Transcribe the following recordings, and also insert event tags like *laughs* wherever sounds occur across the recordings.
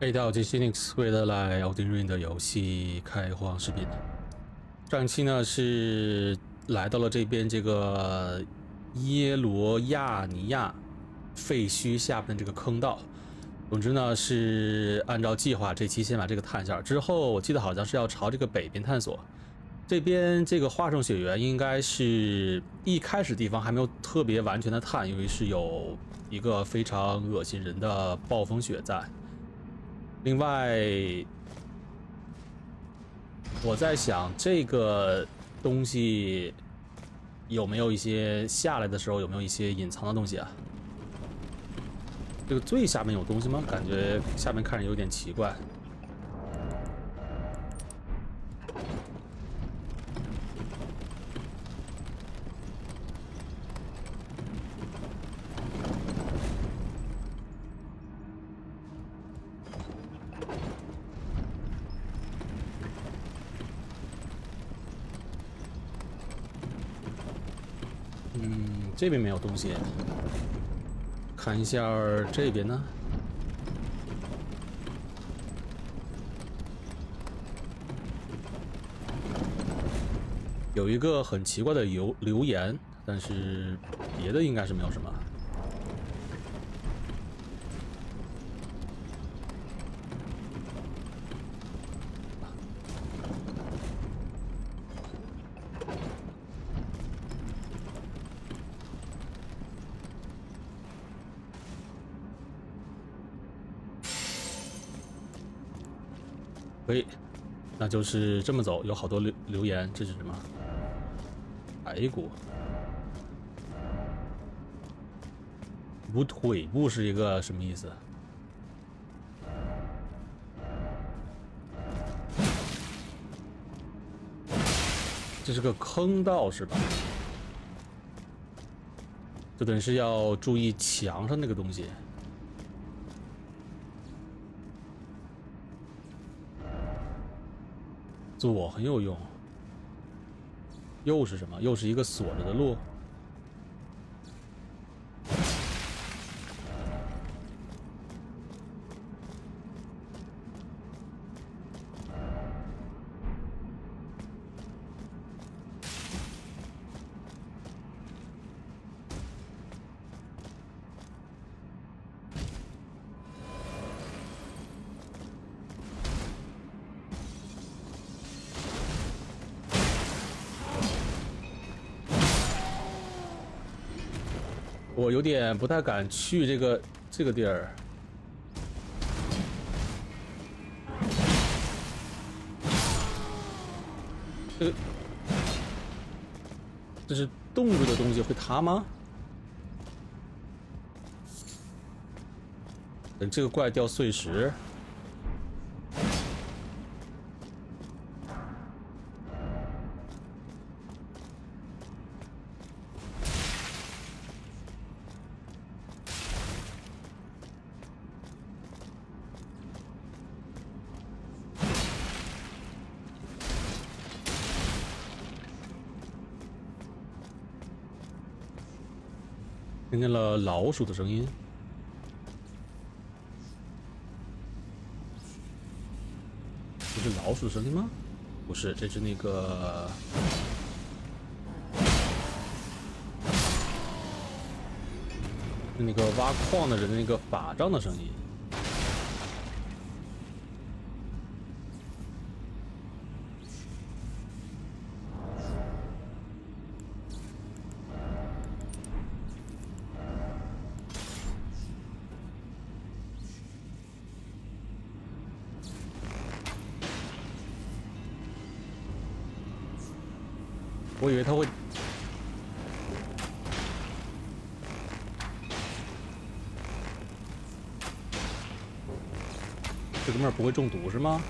嘿，大家好，这是 Linux 为了来 Elden Ring 的游戏开荒视频。上期呢是来到了这边这个耶罗亚尼亚废墟下边这个坑道。总之呢是按照计划，这期先把这个探一下，之后我记得好像是要朝这个北边探索。这边这个化圣雪原应该是一开始地方还没有特别完全的探，因为是有一个非常恶心人的暴风雪在。另外，我在想这个东西有没有一些下来的时候有没有一些隐藏的东西啊？这个最下面有东西吗？感觉下面看着有点奇怪。这边没有东西，看一下这边呢，有一个很奇怪的留留言，但是别的应该是没有什么。可以，就是这么走。有好多留留言，这是什么？排骨。无腿部是一个什么意思？这是个坑道是吧？这等于是要注意墙上那个东西。左很有用，又是什么？又是一个锁着的路。点不太敢去这个这个地儿。这个这是冻住的东西会塌吗？等这个怪掉碎石。老鼠的声音，这是老鼠的声音吗？不是，这是那个那个挖矿的人的那个法杖的声音。我以为他会，这哥们不会中毒是吗？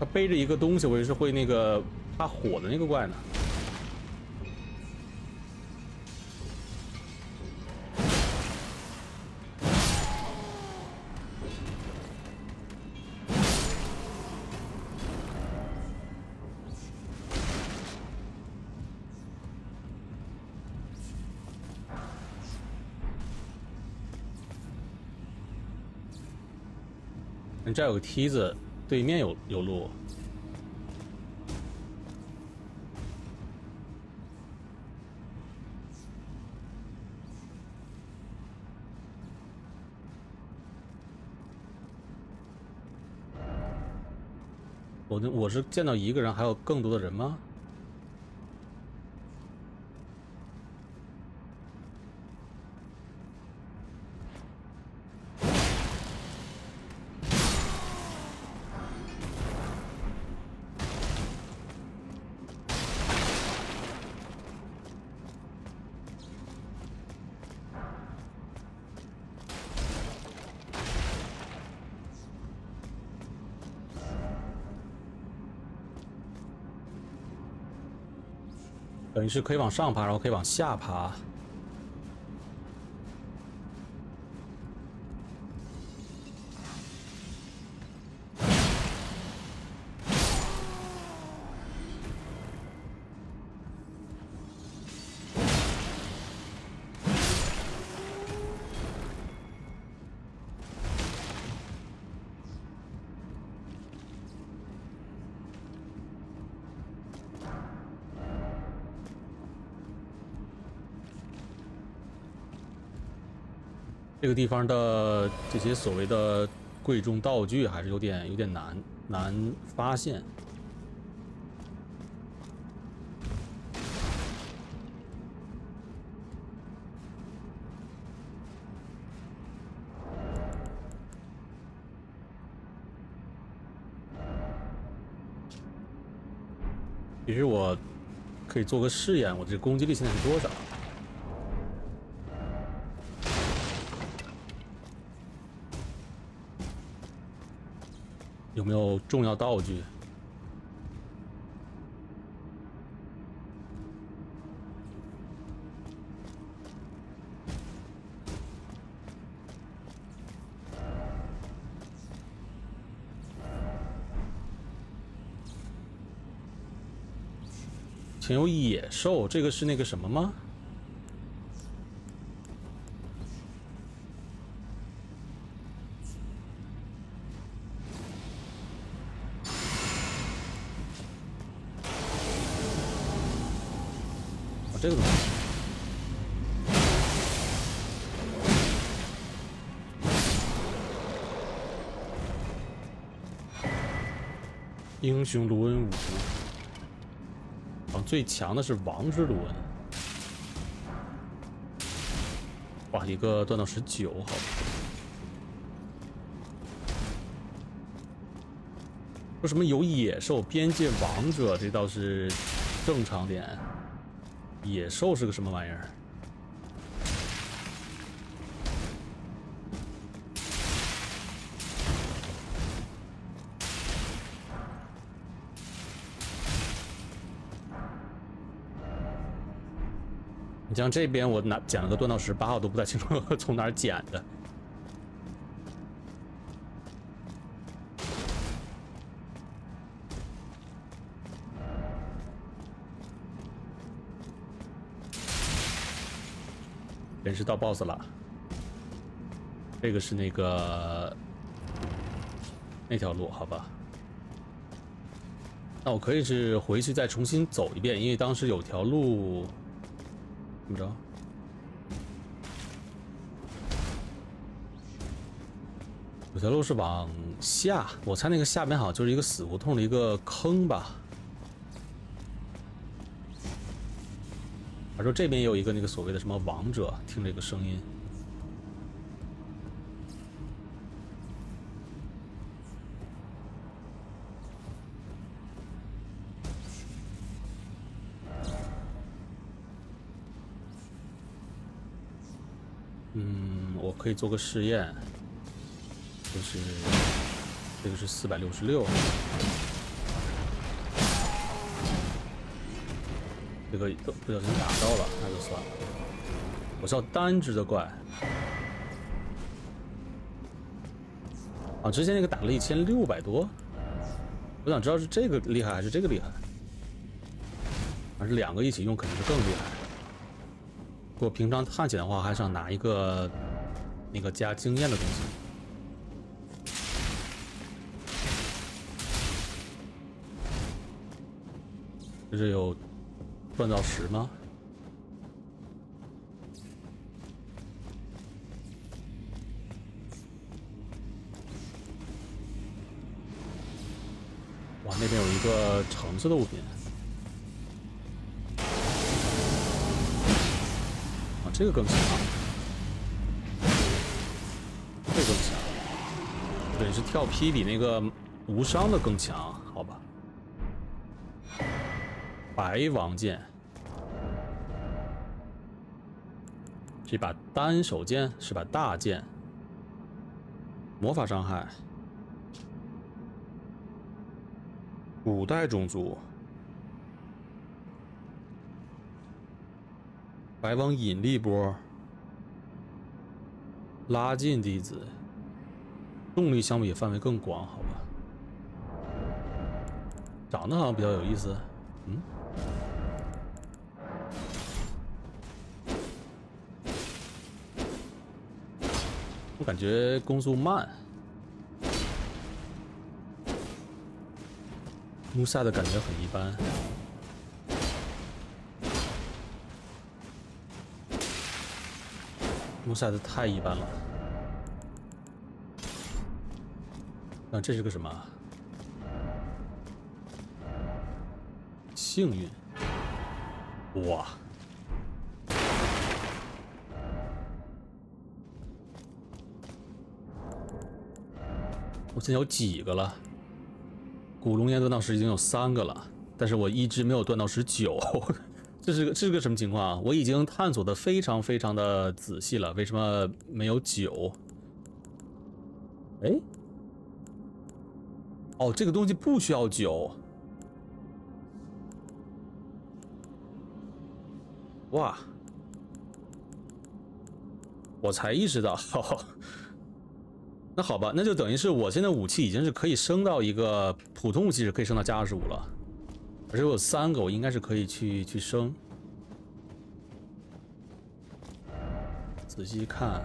他背着一个东西，我以为是会那个发火的那个怪呢。这有个梯子，对面有有路。我那我是见到一个人，还有更多的人吗？是可以往上爬，然后可以往下爬。这个地方的这些所谓的贵重道具还是有点有点难难发现。其实我可以做个试验，我这攻击力现在是多少？有没有重要道具？请有野兽，这个是那个什么吗？英雄卢恩五，啊，最强的是王之卢恩，哇，一个断到十九，好。说什么有野兽边界王者，这倒是正常点。野兽是个什么玩意儿？你像这边，我拿捡了个锻造石，八号都不太清楚从哪儿捡的。人是到 BOSS 了，这个是那个那条路，好吧？那我可以是回去再重新走一遍，因为当时有条路怎么着？有条路是往下，我猜那个下面好像就是一个死胡同的一个坑吧。他说：“这边也有一个那个所谓的什么王者，听这个声音。可以做个试验，就是这个是四百六十六。”这个不不小心打到了，那就算了。我是要单只的怪。啊，之前那个打了一千六百多，我想知道是这个厉害还是这个厉害，还是两个一起用肯定是更厉害。如果平常探险的话，还想拿一个那个加经验的东西。这是有锻造石吗？哇，那边有一个橙色的物品。啊，这个更强。跳劈比那个无伤的更强，好吧？白王剑，这把单手剑，是把大剑，魔法伤害。古代种族，白王引力波，拉近弟子，动力相比范围更广，好吧？长得好像比较有意思，嗯？我感觉攻速慢。穆萨的感觉很一般，穆萨的太一般了。那这是个什么？幸运！哇！我现在有几个了？古龙岩锻造石已经有三个了，但是我一直没有锻到十九，*laughs* 这是个这是个什么情况啊？我已经探索的非常非常的仔细了，为什么没有九？哎，哦，这个东西不需要九，哇，我才意识到。那好吧，那就等于是我现在武器已经是可以升到一个普通武器是可以升到加二十五了，而且我有三个，我应该是可以去去升。仔细看，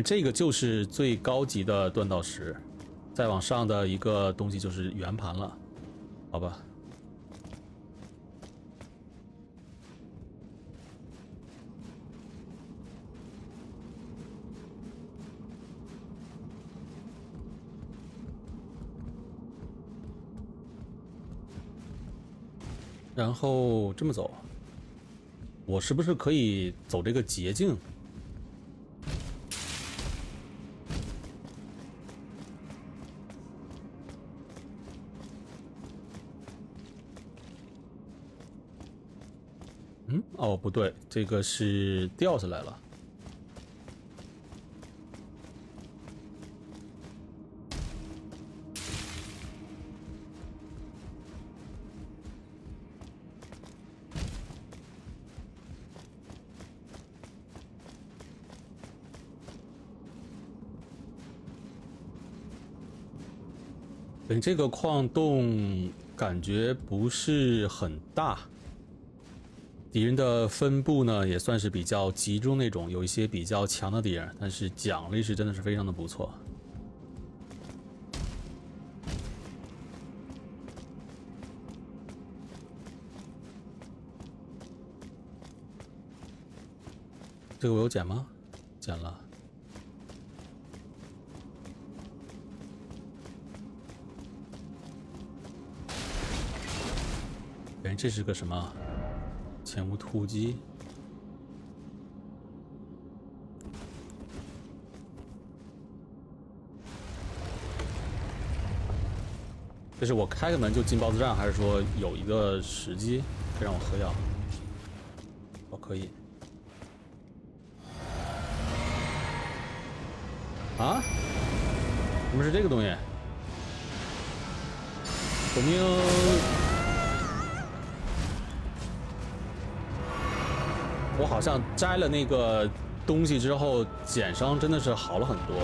这个就是最高级的锻造石，再往上的一个东西就是圆盘了，好吧。然后这么走，我是不是可以走这个捷径？嗯，哦，不对，这个是掉下来了。这个矿洞感觉不是很大，敌人的分布呢也算是比较集中那种，有一些比较强的敌人，但是奖励是真的是非常的不错。这个我有捡吗？捡了。这是个什么？前无突击。这是我开个门就进 BOSS 战，还是说有一个时机可以让我喝药？哦，可以。啊？怎么是这个东西？救命！我好像摘了那个东西之后，减伤真的是好了很多。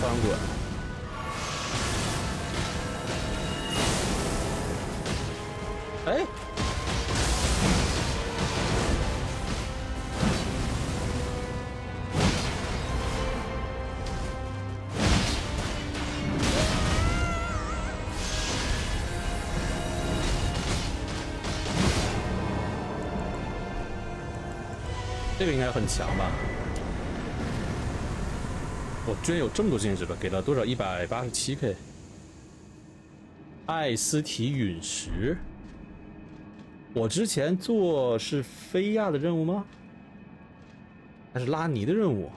翻滚。哎，这个应该很强吧？居然有这么多经验值了，给了多少？一百八十七 K。艾斯提陨石。我之前做是菲亚的任务吗？还是拉尼的任务？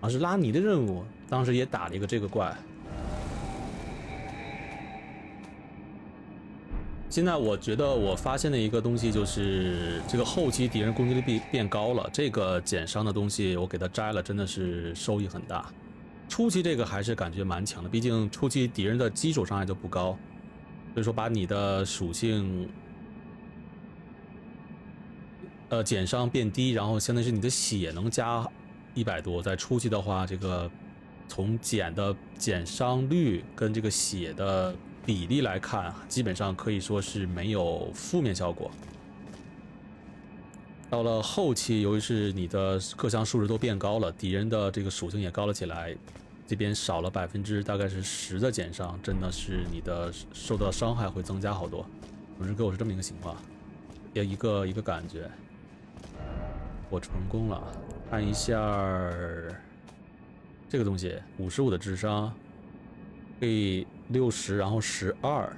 啊，是拉尼的任务。当时也打了一个这个怪。现在我觉得我发现的一个东西就是这个后期敌人攻击力变变高了，这个减伤的东西我给它摘了，真的是收益很大。初期这个还是感觉蛮强的，毕竟初期敌人的基础伤害就不高，所以说把你的属性，呃减伤变低，然后相当于是你的血能加一百多，在初期的话，这个从减的减伤率跟这个血的。比例来看，基本上可以说是没有负面效果。到了后期，由于是你的各项数值都变高了，敌人的这个属性也高了起来，这边少了百分之大概是十的减伤，真的是你的受到伤害会增加好多。总之给我是这么一个情况，也一个一个感觉。我成功了，看一下这个东西，五十五的智商，可以。六十，然后十二，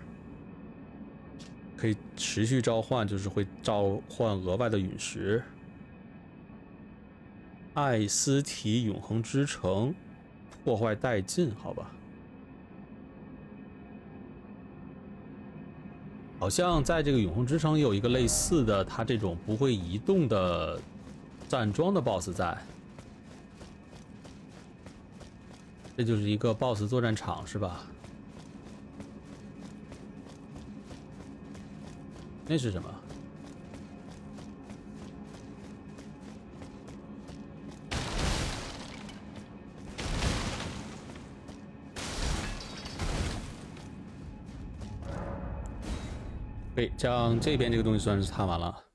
可以持续召唤，就是会召唤额外的陨石。艾斯提永恒之城，破坏殆尽，好吧。好像在这个永恒之城有一个类似的，它这种不会移动的站桩的 BOSS 在。这就是一个 BOSS 作战场，是吧？那是什么？可以将这边这个东西算是探完了。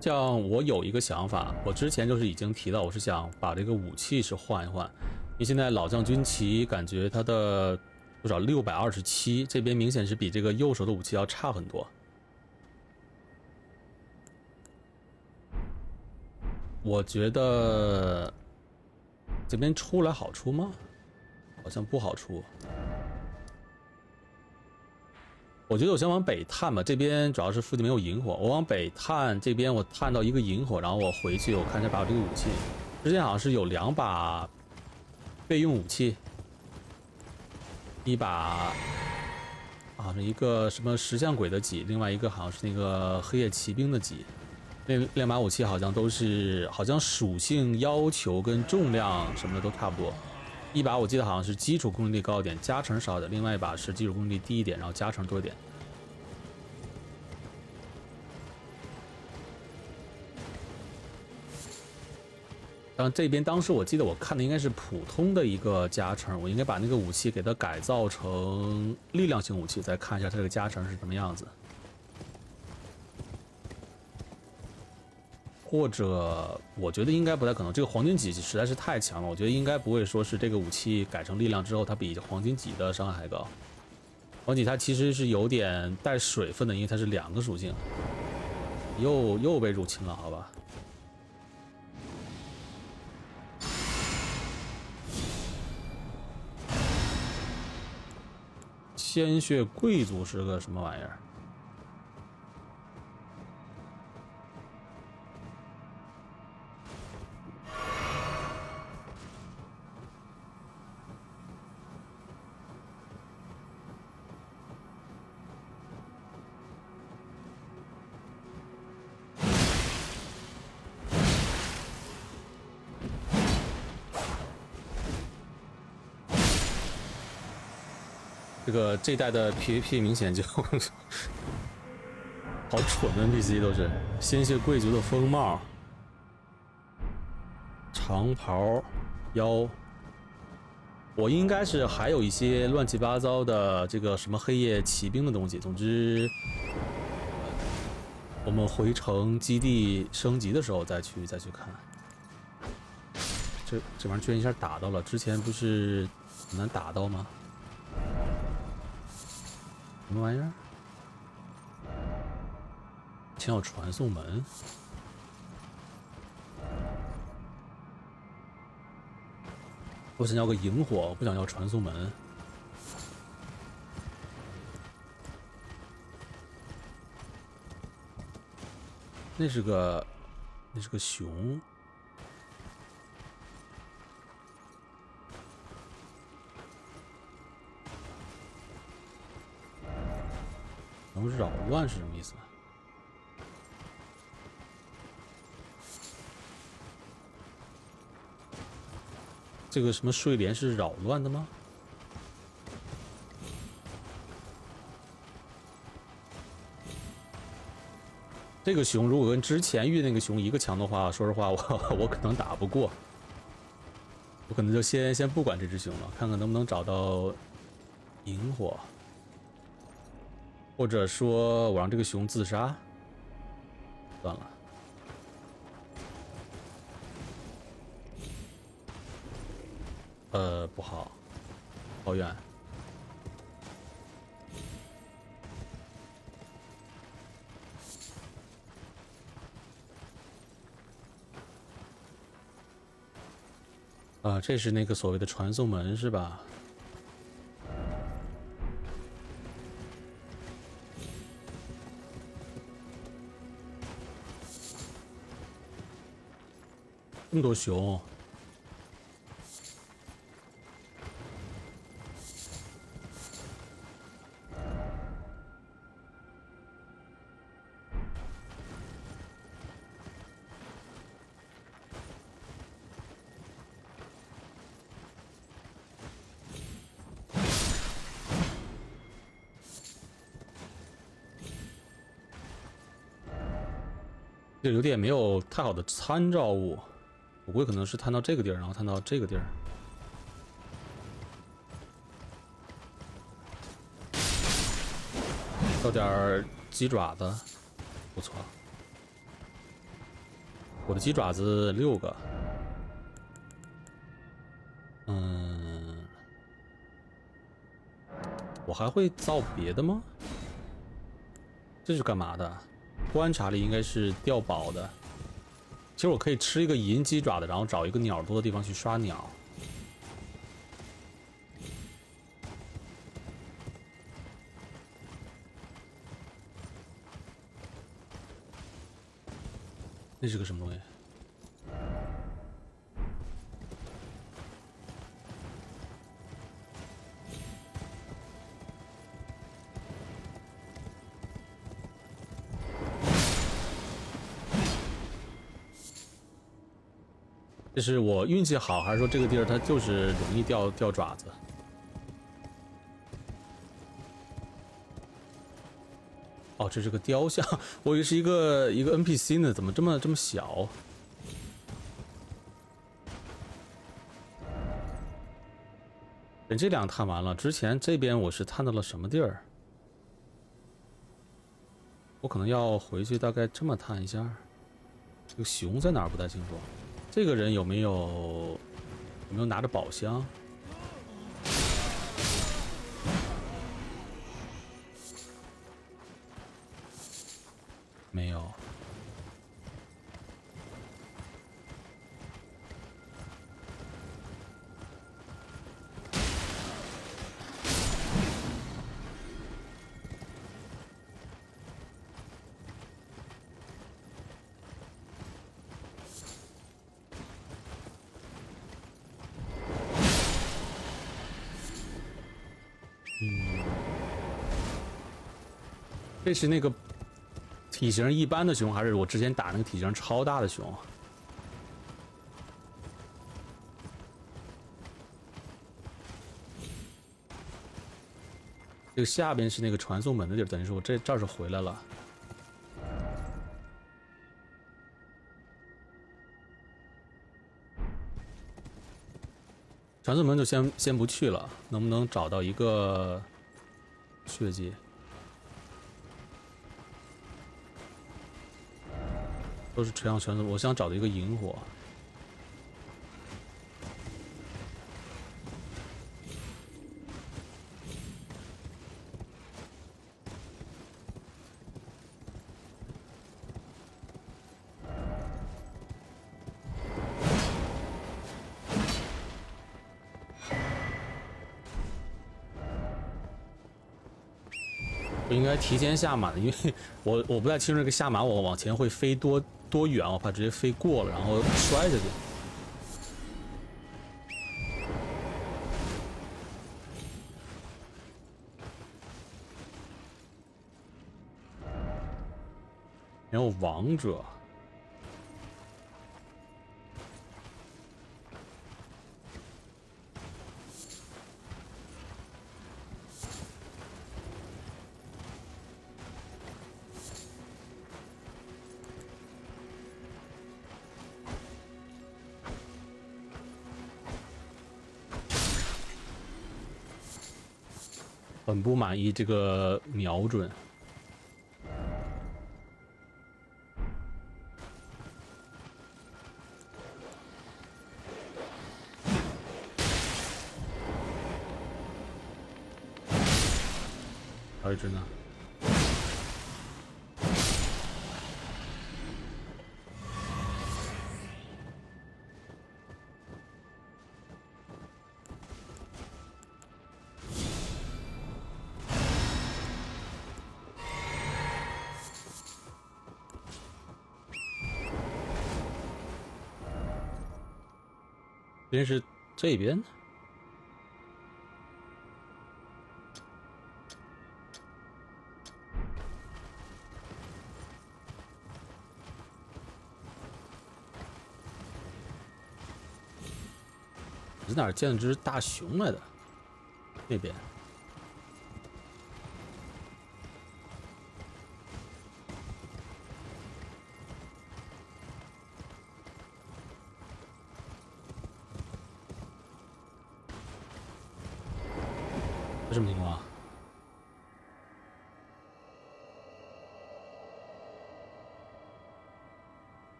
像我有一个想法，我之前就是已经提到，我是想把这个武器是换一换。因为现在老将军旗感觉它的多少六百二十七，这边明显是比这个右手的武器要差很多。我觉得这边出来好出吗？好像不好出。我觉得我先往北探吧，这边主要是附近没有萤火。我往北探，这边我探到一个萤火，然后我回去，我看一下把我这个武器。之前好像是有两把备用武器，一把啊是一个什么石像鬼的戟，另外一个好像是那个黑夜骑兵的戟。那两把武器好像都是，好像属性要求跟重量什么的都差不多。一把我记得好像是基础攻击力高一点，加成少一点；另外一把是基础攻击力低一点，然后加成多一点。然后这边当时我记得我看的应该是普通的一个加成，我应该把那个武器给它改造成力量型武器，再看一下它这个加成是什么样子。或者我觉得应该不太可能，这个黄金戟实在是太强了，我觉得应该不会说是这个武器改成力量之后，它比黄金戟的伤害还高。黄金它其实是有点带水分的，因为它是两个属性。又又被入侵了，好吧。鲜血贵族是个什么玩意儿？这个这代的 PVP 明显就 *laughs* 好蠢的 NPC 都是鲜血贵族的风帽、长袍、腰。我应该是还有一些乱七八糟的这个什么黑夜骑兵的东西。总之，我们回城基地升级的时候再去再去看。这这玩意儿居然一下打到了，之前不是很难打到吗？什么玩意儿？前有传送门。我想要个萤火，我不想要传送门。那是个，那是个熊。扰乱是什么意思？这个什么睡莲是扰乱的吗？这个熊如果跟之前遇那个熊一个强的话，说实话，我我可能打不过。我可能就先先不管这只熊了，看看能不能找到萤火。或者说我让这个熊自杀，算了。呃，不好，好远。啊，这是那个所谓的传送门是吧？这么多熊，这有点没有太好的参照物。我估计可能是探到这个地儿，然后探到这个地儿，掉点鸡爪子，不错。我的鸡爪子六个，嗯，我还会造别的吗？这是干嘛的？观察力应该是掉宝的。其实我可以吃一个银鸡爪的，然后找一个鸟多的地方去刷鸟。那是个什么东西？是我运气好，还是说这个地儿它就是容易掉掉爪子？哦，这是个雕像，我以为是一个一个 NPC 呢，怎么这么这么小？等这两探完了，之前这边我是探到了什么地儿？我可能要回去，大概这么探一下。这个熊在哪儿？不太清楚。这个人有没有有没有拿着宝箱？这是那个体型一般的熊，还是我之前打那个体型超大的熊？这个下边是那个传送门的地儿，等于说我这这儿是回来了。传送门就先先不去了，能不能找到一个血迹？都是垂杨传送，我想找的一个萤火。我应该提前下马的，因为 *laughs* 我我不太清楚这个下马我往前会飞多多远，我怕直接飞过了，然后摔下去。然后王者。不满意这个瞄准。还有一只呢。是这边呢，你哪见只大熊来的？那边。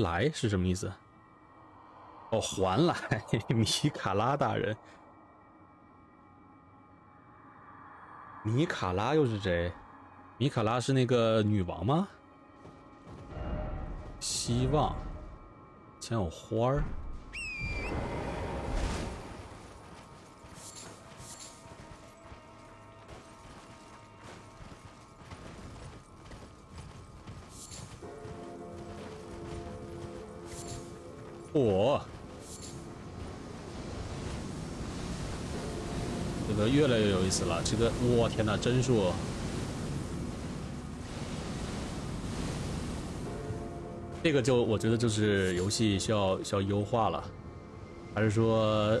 来是什么意思？哦，还来，*laughs* 米卡拉大人。米卡拉又是谁？米卡拉是那个女王吗？希望，前有花儿。我，这个越来越有意思了。这个，我天哪，帧数，这个就我觉得就是游戏需要需要优化了，还是说，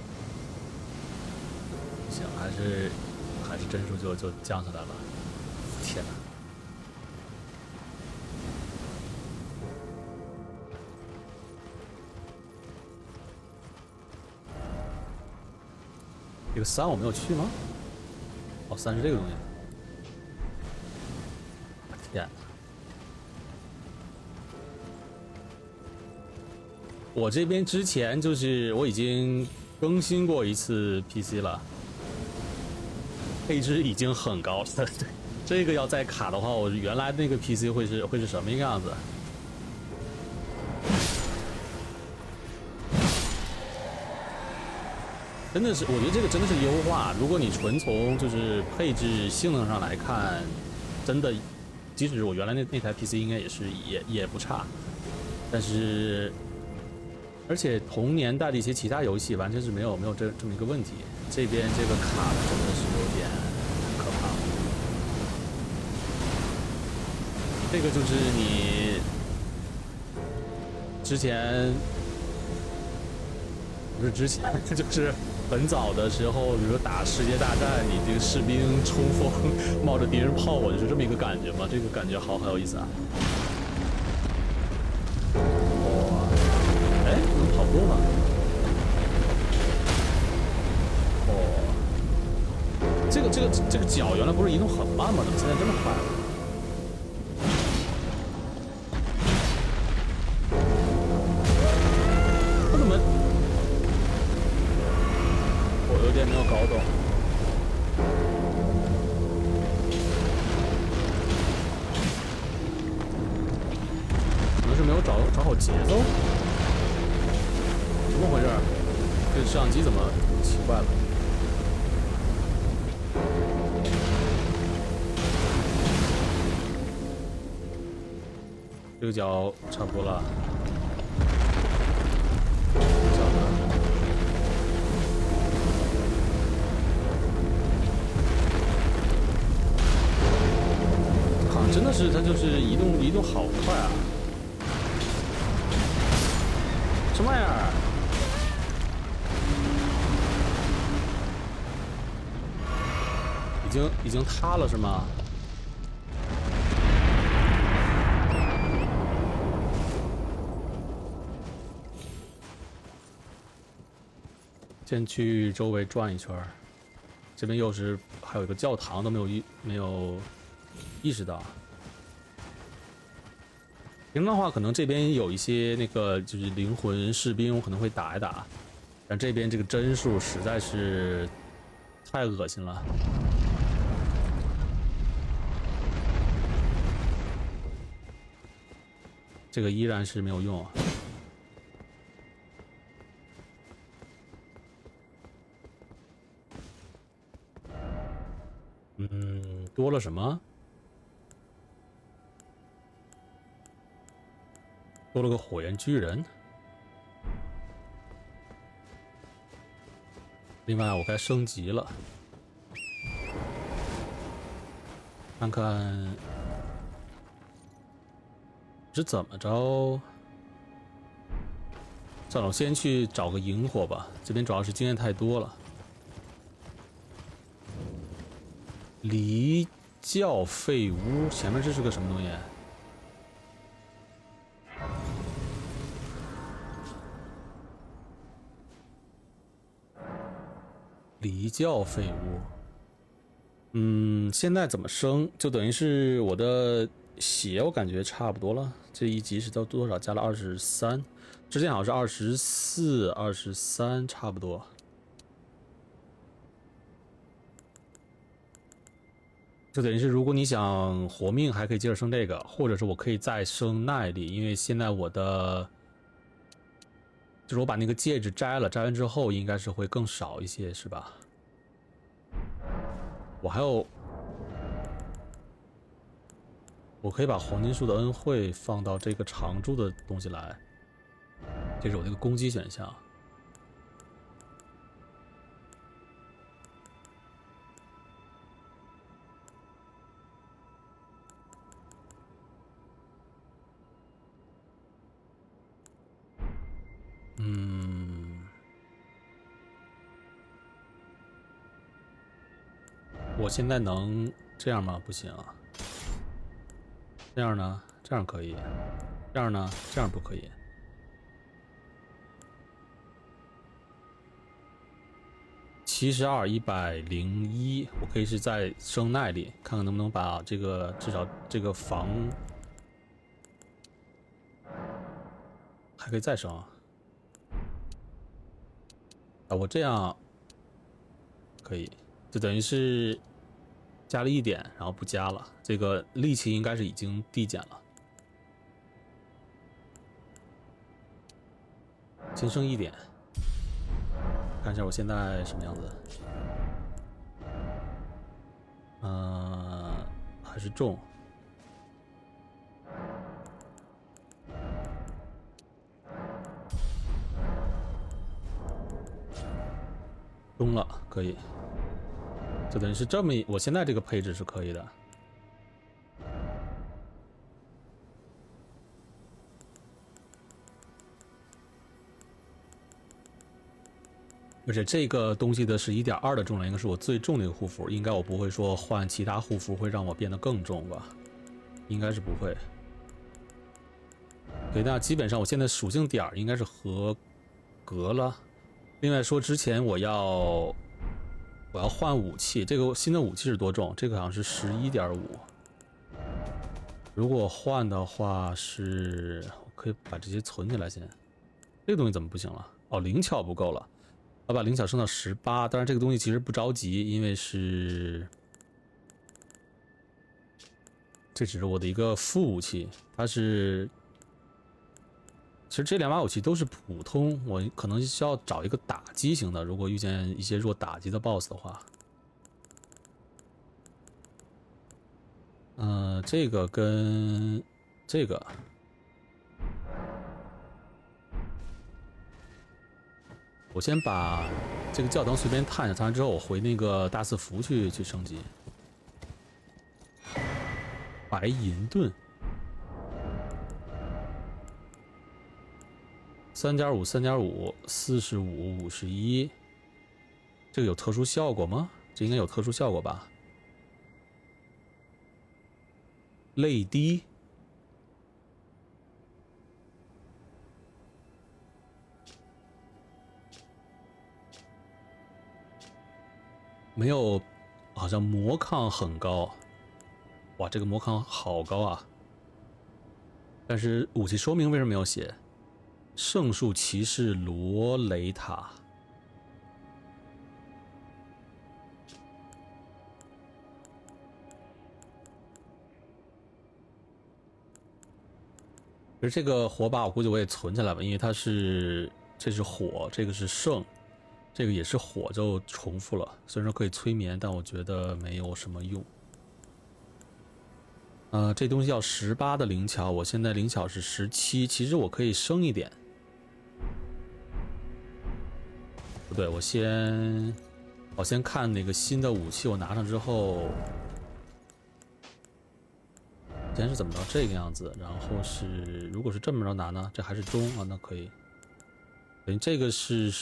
行，还是还是帧数就就降下来了。天哪！这个三我没有去吗？哦，三是这个东西。天！我这边之前就是我已经更新过一次 PC 了，配置已经很高了。*laughs* 对，这个要再卡的话，我原来那个 PC 会是会是什么一个样子？真的是，我觉得这个真的是优化。如果你纯从就是配置性能上来看，真的，即使我原来那那台 PC 应该也是也也不差。但是，而且同年代的一些其他游戏完全是没有没有这这么一个问题。这边这个卡真的是有点可怕。这个就是你之前不是之前，*laughs* 就是。很早的时候，比如说打世界大战，你这个士兵冲锋，冒着敌人炮火，就是这么一个感觉嘛。这个感觉好很有意思啊。哇，哎，怎么跑不动了？哦，这个这个这个脚原来不是移动很慢吗？怎么现在这么快了？脚差不多了，好像真的是，它就是移动移动好快啊！什么玩意儿？已经已经塌了是吗？先去周围转一圈这边又是还有一个教堂，都没有意没有意识到。平常的话，可能这边有一些那个就是灵魂士兵，我可能会打一打。但这边这个帧数实在是太恶心了，这个依然是没有用。啊嗯，多了什么？多了个火焰巨人。另外，我该升级了，看看是怎么着。算了，我先去找个萤火吧。这边主要是经验太多了。离教废屋前面这是个什么东西？离教废屋。嗯，现在怎么升？就等于是我的血，我感觉差不多了。这一级是到多少？加了二十三，之前好像是二十四、二十三，差不多。就等于是，如果你想活命，还可以接着升这个，或者是我可以再升耐力，因为现在我的就是我把那个戒指摘了，摘完之后应该是会更少一些，是吧？我还有，我可以把黄金树的恩惠放到这个常驻的东西来，这是我那个攻击选项。嗯，我现在能这样吗？不行。这样呢？这样可以。这样呢？这样不可以。七十二，一百零一，我可以是再升耐力，看看能不能把这个至少这个防还可以再升。啊，啊我这样可以，就等于是加了一点，然后不加了。这个力气应该是已经递减了，仅剩一点，看一下我现在什么样子。嗯，还是重。了，可以，就等于是这么，我现在这个配置是可以的。而且这个东西的是一点二的重量，应该是我最重的一个护符，应该我不会说换其他护符会让我变得更重吧？应该是不会。对，那基本上我现在属性点应该是合格了。另外说，之前我要我要换武器，这个新的武器是多重？这个好像是十一点五。如果换的话，是我可以把这些存起来先。这个东西怎么不行了？哦，灵巧不够了。我把灵巧升到十八，但是这个东西其实不着急，因为是这只是我的一个副武器，它是其实这两把武器都是普通，我可能需要找一个打击型的，如果遇见一些弱打击的 BOSS 的话。嗯，这个跟这个。我先把这个教堂随便探一下，探完之后我回那个大四福去去升级。白银盾，三点五，三点五，四十五，五十一。这个有特殊效果吗？这应该有特殊效果吧？泪滴。没有，好像魔抗很高，哇，这个魔抗好高啊！但是武器说明为什么没有写？圣树骑士罗雷塔，其实这个火把我估计我也存起来吧，因为它是这是火，这个是圣。这个也是火，就重复了。虽然说可以催眠，但我觉得没有什么用。呃，这东西要十八的灵巧，我现在灵巧是十七，其实我可以升一点。对，我先，我先看那个新的武器，我拿上之后，先是怎么着这个样子，然后是如果是这么着拿呢？这还是中啊，那可以。等于这个是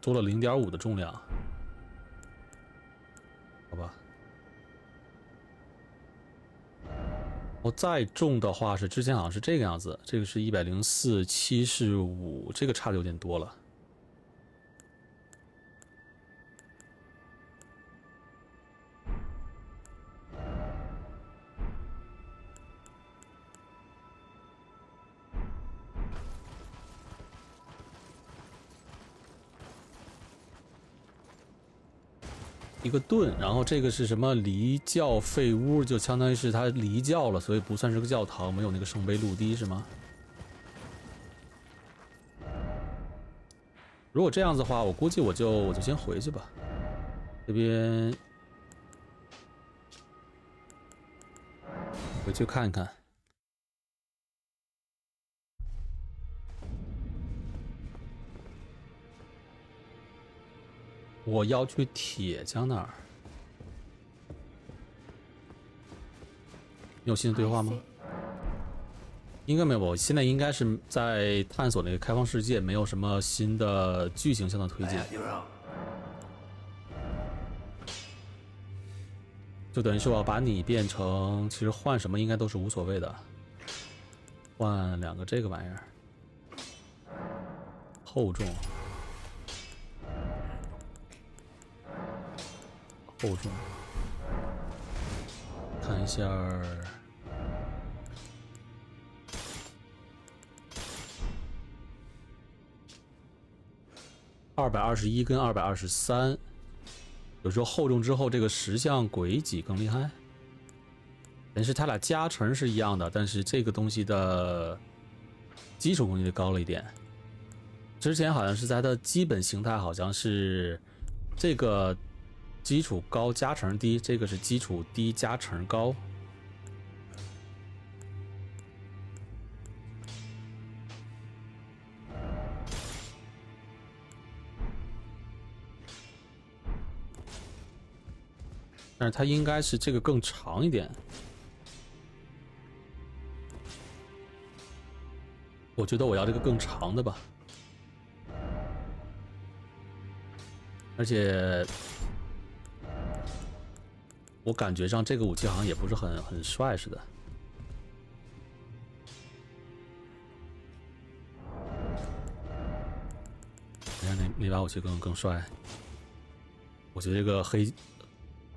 多了零点五的重量，好吧。我再重的话是之前好像是这个样子，这个是一百零四，七是五，这个差的有点多了。一个盾，然后这个是什么离教废屋，就相当于是它离教了，所以不算是个教堂，没有那个圣杯露滴是吗？如果这样子的话，我估计我就我就先回去吧。这边回去看一看。我要去铁匠那儿。有新的对话吗？应该没有。我现在应该是在探索那个开放世界，没有什么新的剧情上的推进。就等于是我要把你变成，其实换什么应该都是无所谓的。换两个这个玩意儿，厚重。厚重，看一下，二百二十一跟二百二十三，有时候厚重之后这个石像轨迹更厉害。但是它俩加成是一样的，但是这个东西的基础攻击力高了一点。之前好像是在它的基本形态好像是这个。基础高加成低，这个是基础低加成高。但是它应该是这个更长一点。我觉得我要这个更长的吧。而且我感觉上这个武器好像也不是很很帅似的。你看哪哪把武器更更帅？我觉得这个黑，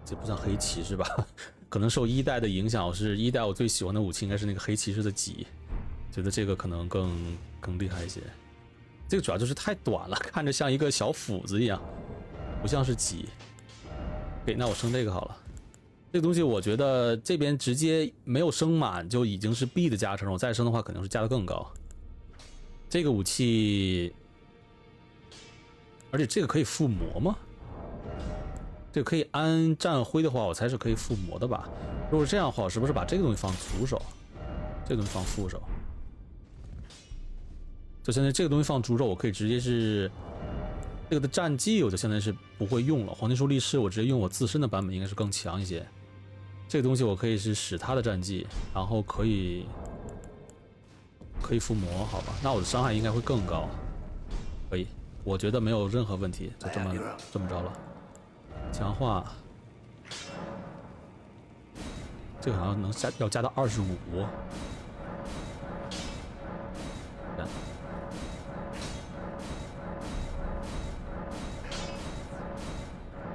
这不算黑骑士吧？*laughs* 可能受一代的影响，我是一代我最喜欢的武器应该是那个黑骑士的戟，觉得这个可能更更厉害一些。这个主要就是太短了，看着像一个小斧子一样，不像是戟。对，那我升这个好了。这个东西我觉得这边直接没有升满就已经是 B 的加成，我再升的话肯定是加的更高。这个武器，而且这个可以附魔吗？这个可以安战徽的话，我猜是可以附魔的吧？如果是这样的话，我是不是把这个东西放主手，这个东西放副手？就现在这个东西放主手，我可以直接是这个的战绩，我就现在是不会用了。黄金树力士，我直接用我自身的版本应该是更强一些。这个东西我可以是使他的战绩，然后可以可以附魔，好吧？那我的伤害应该会更高。可以，我觉得没有任何问题，就这么这么着了。强化，这个好像能加，要加到二十五。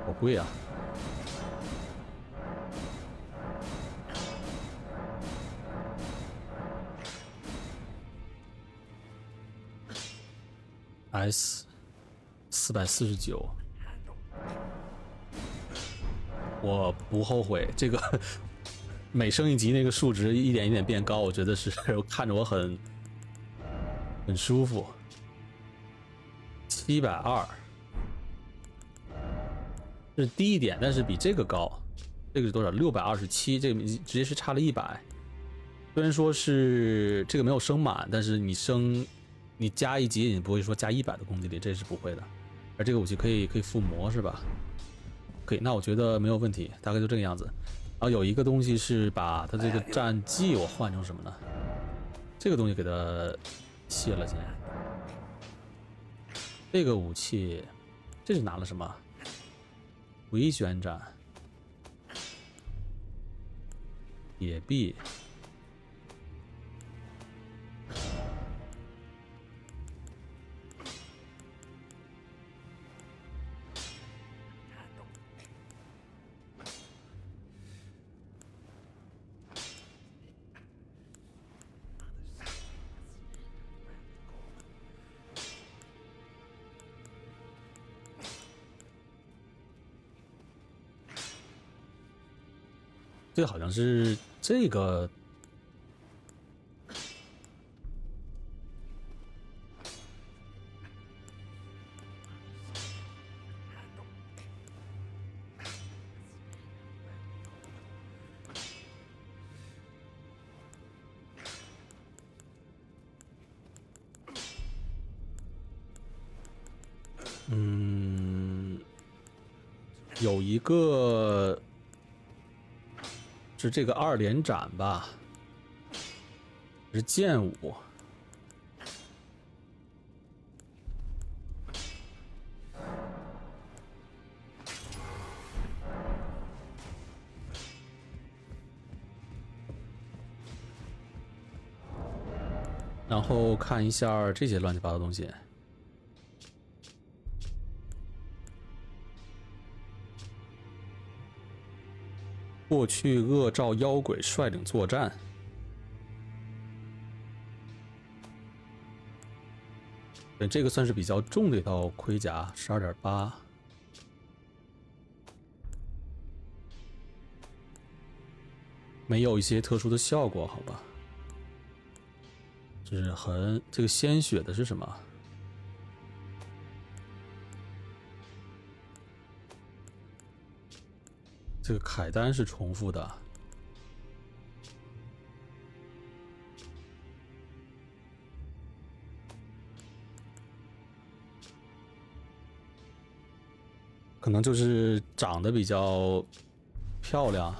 好贵啊！S 四百四十九。我不后悔，这个每升一级那个数值一点一点变高，我觉得是 *laughs* 看着我很很舒服。七百二是低一点，但是比这个高。这个是多少？六百二十七，这个直接是差了一百。虽然说是这个没有升满，但是你升你加一级，你不会说加一百的攻击力，这是不会的。而这个武器可以可以附魔，是吧？可以，那我觉得没有问题，大概就这个样子。然后有一个东西是把它这个战绩我换成什么呢？这个东西给它卸了先。这个武器，这是拿了什么？回旋斩，野臂。这好像是这个，嗯，有一个。这个二连斩吧？是剑舞，然后看一下这些乱七八糟东西。过去恶兆妖鬼率领作战，这个算是比较重的一套盔甲，十二点八，没有一些特殊的效果，好吧？就是很这个鲜血的是什么？这个凯丹是重复的，可能就是长得比较漂亮。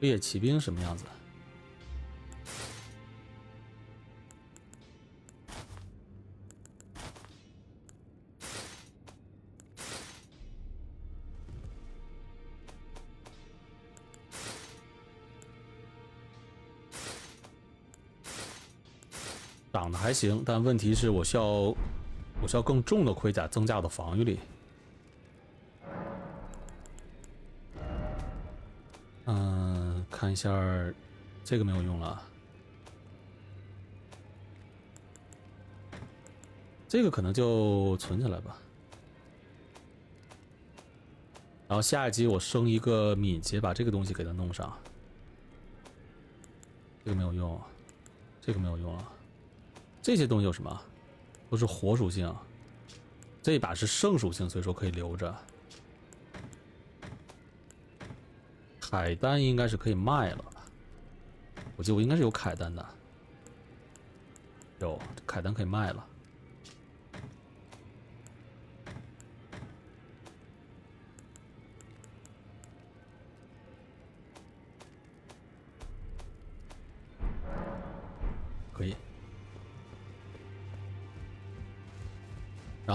猎骑兵什么样子？长得还行，但问题是我需要我需要更重的盔甲增加我的防御力。嗯，看一下这个没有用了，这个可能就存起来吧。然后下一集我升一个敏捷，把这个东西给它弄上。这个没有用，这个没有用啊。这些东西有什么？都是火属性。这一把是圣属性，所以说可以留着。凯丹应该是可以卖了，我记得我应该是有凯丹的，有凯丹可以卖了。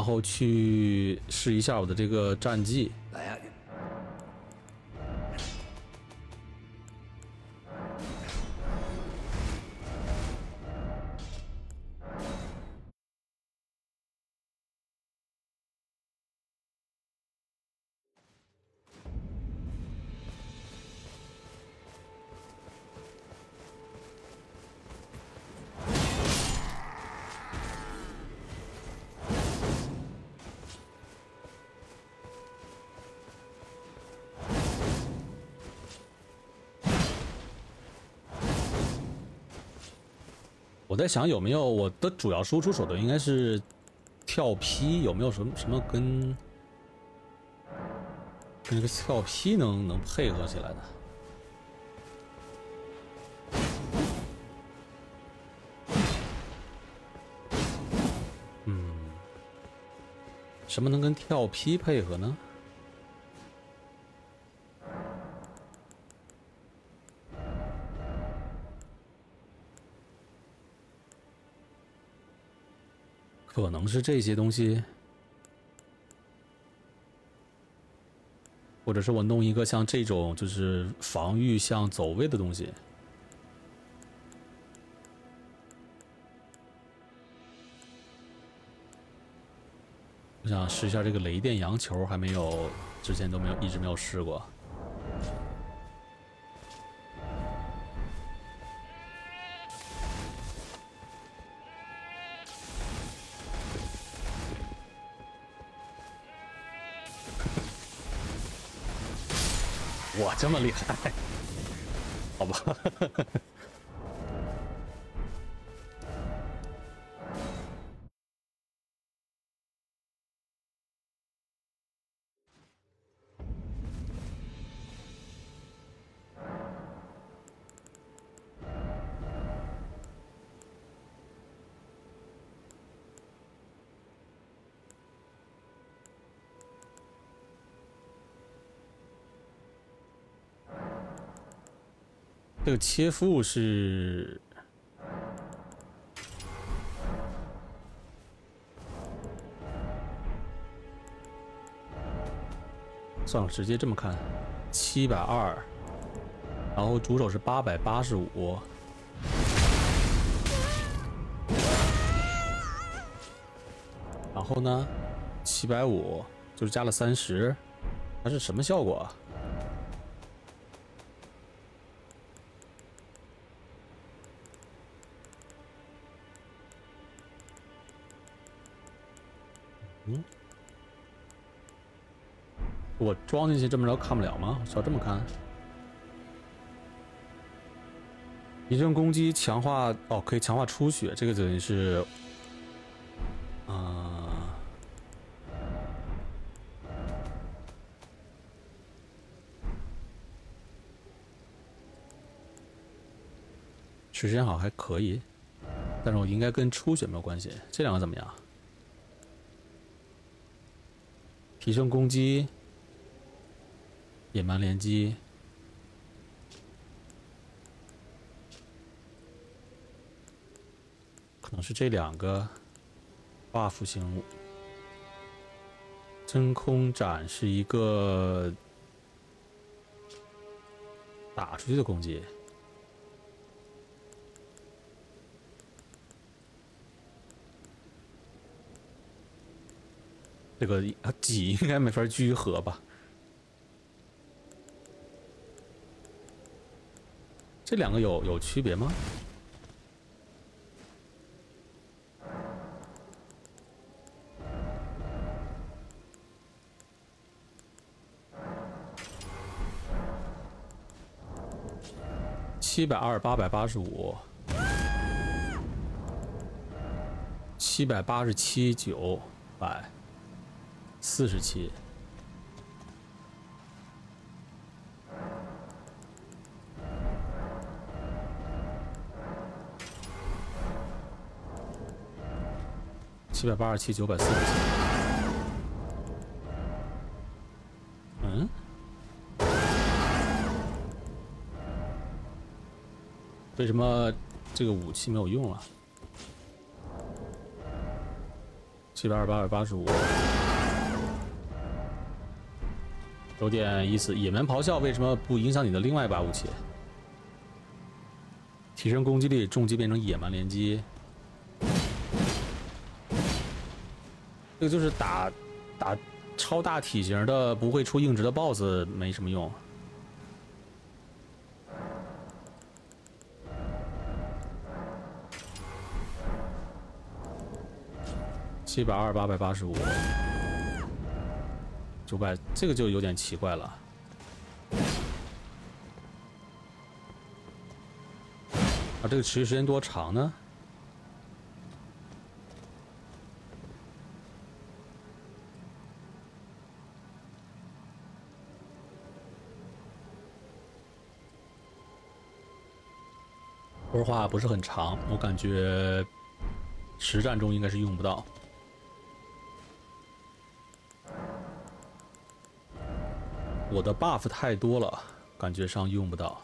然后去试一下我的这个战绩。我在想有没有我的主要输出手段应该是跳劈，有没有什么什么跟跟这个跳劈能能配合起来的？嗯，什么能跟跳劈配合呢？可能是这些东西，或者是我弄一个像这种就是防御像走位的东西。我想试一下这个雷电羊球，还没有，之前都没有，一直没有试过。这么厉害？好吧。这个切腹是，算了，直接这么看，七百二，然后主手是八百八十五，然后呢，七百五就是加了三十，它是什么效果？啊嗯，我装进去这么着看不了吗？是要这么看？一阵攻击强化哦，可以强化出血，这个等于是啊，时间好还可以，但是我应该跟出血没有关系。这两个怎么样？提升攻击，野蛮连击，可能是这两个 buff 型。真空斩是一个打出去的攻击，这个几应该没法聚合吧？这两个有有区别吗？七百二，八百八十五，七百八十七，九百四十七，七百八十七，九百四十七。为什么这个武器没有用了？七百二八百八十五，有点意思。野蛮咆哮为什么不影响你的另外一把武器？提升攻击力，重击变成野蛮连击。这个就是打打超大体型的不会出硬直的 BOSS 没什么用。七百二，八百八十五，九百，这个就有点奇怪了。啊，这个持续时间多长呢？说实话，不是很长，我感觉实战中应该是用不到。我的 buff 太多了，感觉上用不到。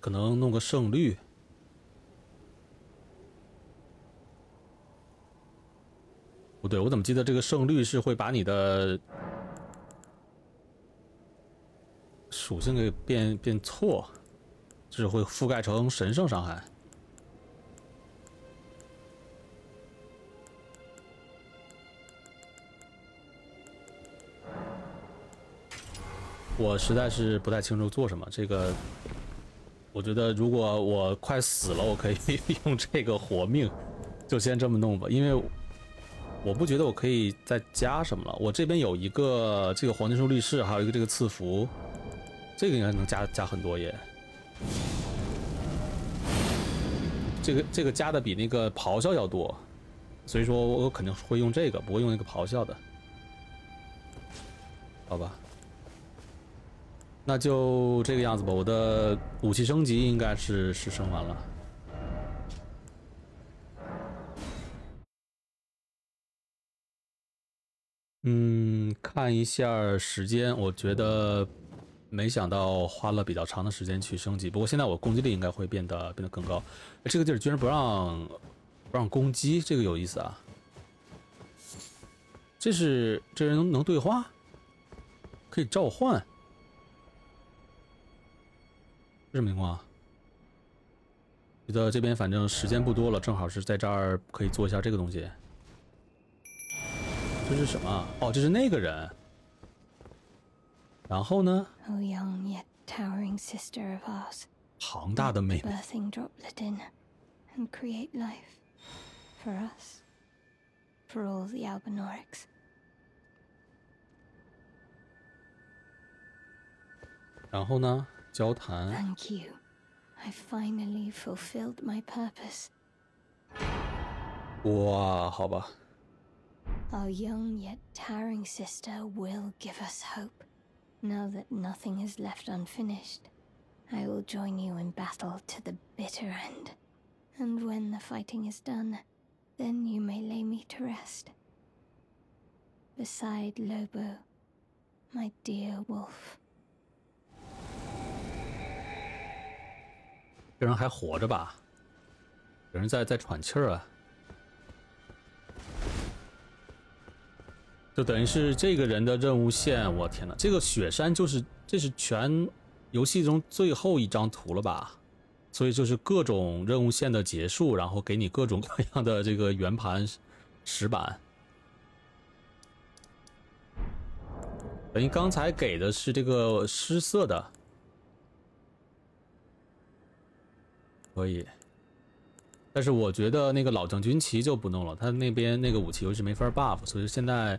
可能弄个胜率。不对，我怎么记得这个胜率是会把你的属性给变变错？是会覆盖成神圣伤害。我实在是不太清楚做什么。这个，我觉得如果我快死了，我可以 *laughs* 用这个活命，就先这么弄吧。因为我不觉得我可以再加什么了。我这边有一个这个黄金树律师，还有一个这个赐福，这个应该能加加很多耶。这个这个加的比那个咆哮要多，所以说我肯定会用这个，不会用那个咆哮的，好吧？那就这个样子吧。我的武器升级应该是是升完了。嗯，看一下时间，我觉得。没想到花了比较长的时间去升级，不过现在我攻击力应该会变得变得更高。这个地儿居然不让不让攻击，这个有意思啊！这是这人能能对话，可以召唤，什么情况？觉得这边反正时间不多了，正好是在这儿可以做一下这个东西。这是什么？哦，这是那个人。然后呢？庞大的妹妹。然后呢？交谈。Thank you, I finally fulfilled my purpose. 哇，好吧。Our young yet towering sister will give us hope. Now that nothing is left unfinished, I will join you in battle to the bitter end. And when the fighting is done, then you may lay me to rest. Beside Lobo, my dear wolf. 这人还活着吧？有人在在喘气儿啊。 就等于是这个人的任务线，我天哪！这个雪山就是这是全游戏中最后一张图了吧？所以就是各种任务线的结束，然后给你各种各样的这个圆盘石板。等于刚才给的是这个失色的，可以。但是我觉得那个老将军旗就不弄了，他那边那个武器一直没法 buff，所以现在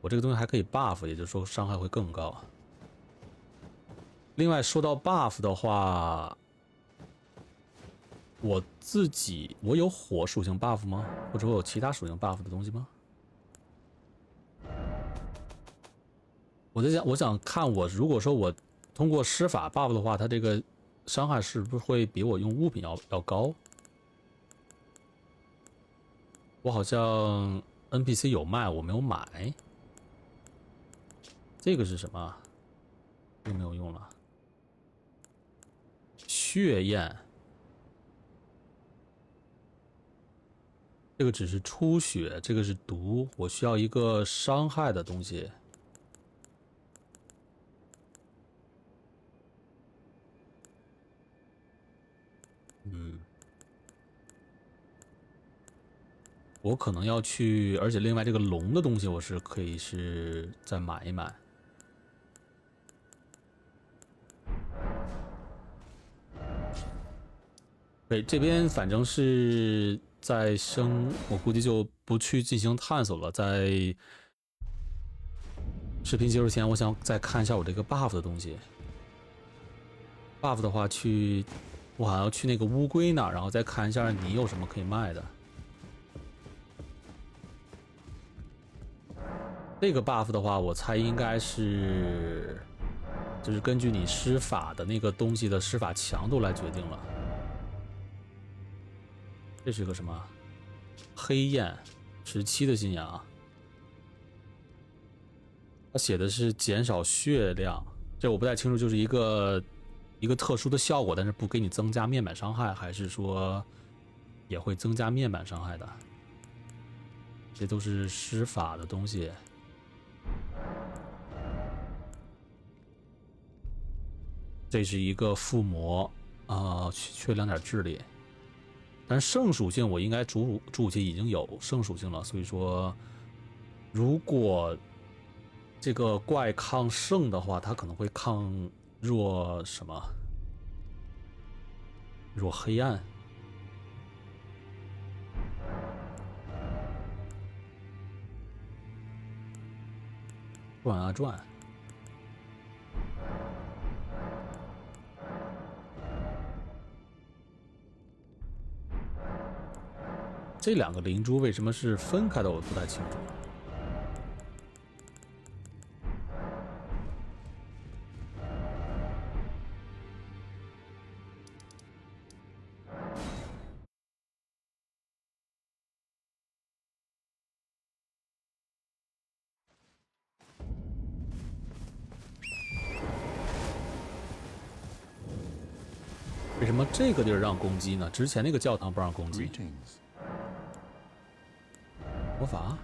我这个东西还可以 buff，也就是说伤害会更高。另外说到 buff 的话，我自己我有火属性 buff 吗？或者我有其他属性 buff 的东西吗？我在想，我想看我如果说我通过施法 buff 的话，它这个伤害是不是会比我用物品要要高？我好像 NPC 有卖，我没有买。这个是什么？又没有用了。血焰，这个只是出血，这个是毒，我需要一个伤害的东西。我可能要去，而且另外这个龙的东西我是可以是再买一买。对，这边反正是在升，我估计就不去进行探索了。在视频结束前，我想再看一下我这个 buff 的东西。buff 的话，去我好像去那个乌龟那儿，然后再看一下你有什么可以卖的。这个 buff 的话，我猜应该是，就是根据你施法的那个东西的施法强度来决定了。这是个什么？黑焰十七的信仰。他写的是减少血量，这我不太清楚，就是一个一个特殊的效果，但是不给你增加面板伤害，还是说也会增加面板伤害的？这都是施法的东西。这是一个附魔，啊，缺两点智力，但圣属性我应该主主武器已经有圣属性了，所以说，如果这个怪抗圣的话，它可能会抗弱什么？弱黑暗？转啊转！这两个灵珠为什么是分开的？我不太清楚。为什么这个地儿让攻击呢？之前那个教堂不让攻击。魔法，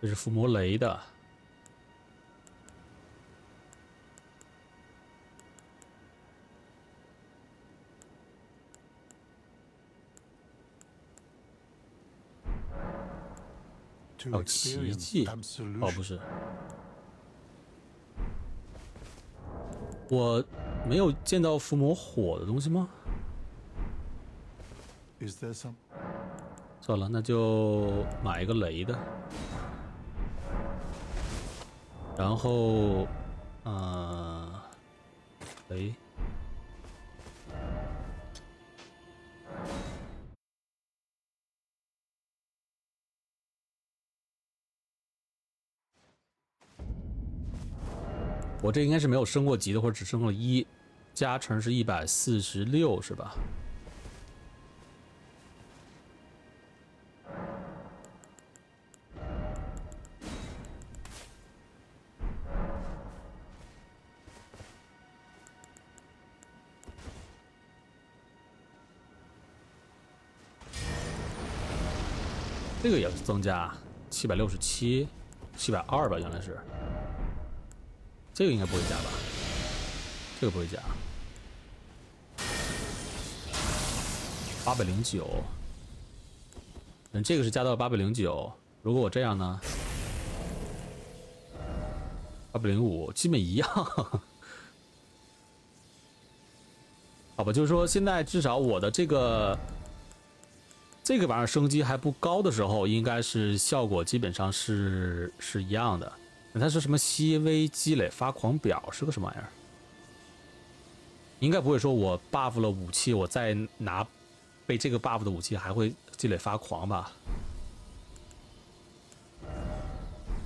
这是附魔雷的。哦，奇迹？哦，不是，我。没有见到伏魔火的东西吗？算了，那就买一个雷的，然后，嗯，雷。我这应该是没有升过级的，或者只升了一，加成是一百四十六，是吧？这个也是增加，七百六十七，七百二吧，原来是。这个应该不会加吧？这个不会加。八百零九，嗯，这个是加到八百零九。如果我这样呢？八百零五，基本一样。*laughs* 好吧，就是说现在至少我的这个这个玩意儿升级还不高的时候，应该是效果基本上是是一样的。它是什么细微积累发狂表是个什么玩意儿？应该不会说我 buff 了武器，我再拿被这个 buff 的武器还会积累发狂吧？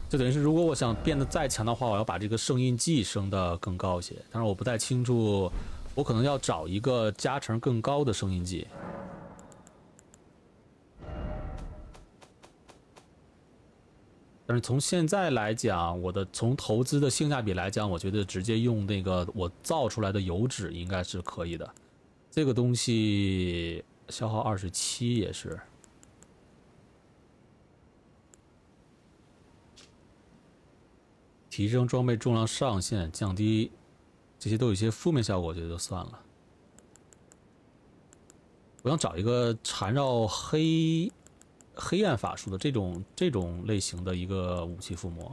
就等于是，如果我想变得再强的话，我要把这个圣印记升的更高一些。但是我不太清楚，我可能要找一个加成更高的圣印记。但是从现在来讲，我的从投资的性价比来讲，我觉得直接用那个我造出来的油脂应该是可以的。这个东西消耗二十七也是。提升装备重量上限，降低，这些都有一些负面效果，我觉得就算了。我想找一个缠绕黑。黑暗法术的这种这种类型的一个武器附魔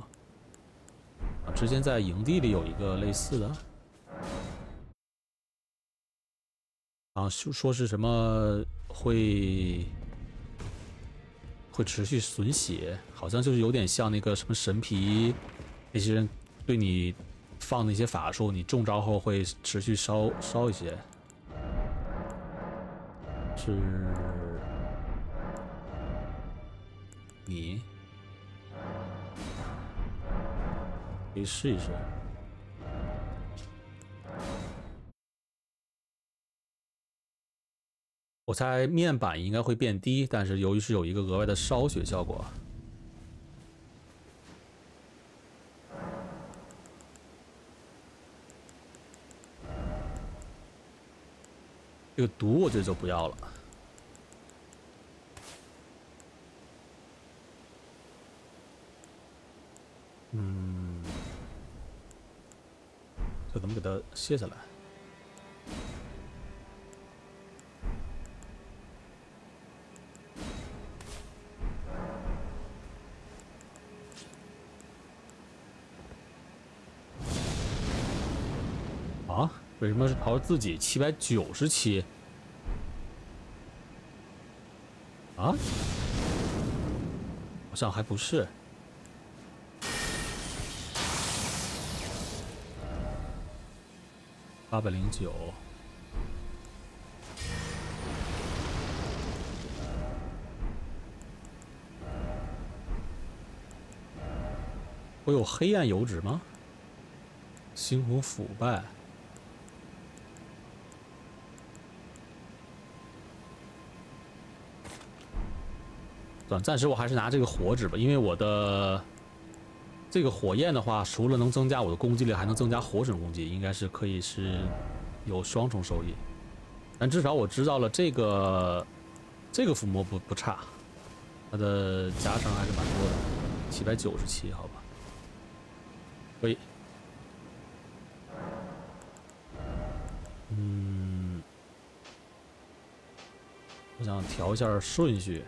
啊，之前在营地里有一个类似的啊，说说是什么会会持续损血，好像就是有点像那个什么神皮那些人对你放那些法术，你中招后会持续烧烧一些，是。你可以试一试。我猜面板应该会变低，但是由于是有一个额外的烧血效果，这个毒我觉得就不要了。嗯，这怎么给它卸下来？啊？为什么是跑自己七百九十七？啊？好像还不是。八百零九，我有黑暗油脂吗？猩红腐败，暂暂时我还是拿这个火纸吧，因为我的。这个火焰的话，除了能增加我的攻击力，还能增加火损攻击，应该是可以是有双重收益。但至少我知道了这个这个附魔不不差，它的加成还是蛮多的，七百九十七，好吧，可以。嗯，我想调一下顺序，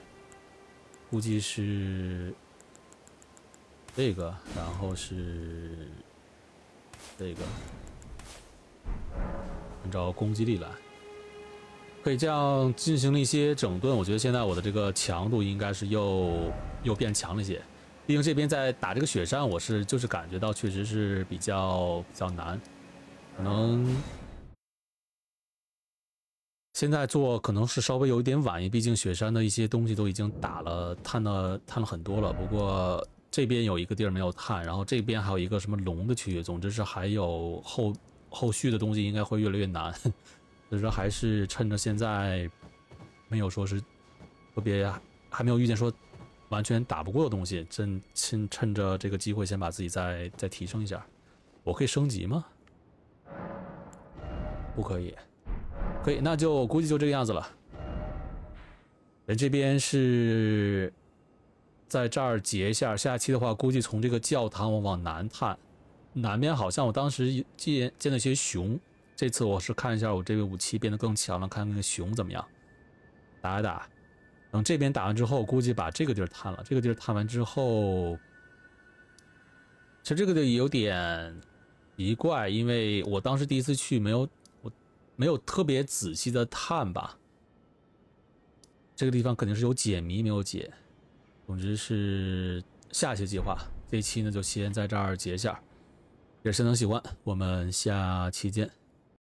估计是。这个，然后是这个，按照攻击力来，可以这样进行了一些整顿。我觉得现在我的这个强度应该是又又变强了一些。毕竟这边在打这个雪山，我是就是感觉到确实是比较比较难，可能现在做可能是稍微有一点晚，因为毕竟雪山的一些东西都已经打了探了探了很多了。不过。这边有一个地儿没有探，然后这边还有一个什么龙的区域，总之是还有后后续的东西，应该会越来越难。所 *laughs* 以说还是趁着现在没有说是特别还没有遇见说完全打不过的东西，趁趁趁着这个机会先把自己再再提升一下。我可以升级吗？不可以，可以，那就估计就这个样子了。人这边是。在这儿截一下。下期的话，估计从这个教堂我往南探，南边好像我当时见见了些熊。这次我是看一下我这个武器变得更强了，看那个熊怎么样，打一打。等这边打完之后，估计把这个地儿探了。这个地儿探完之后，其实这个地有点奇怪，因为我当时第一次去没有我没有特别仔细的探吧。这个地方肯定是有解谜没有解，总之是下期计划。这期呢就先在这儿结一下，也是能喜欢，我们下期见。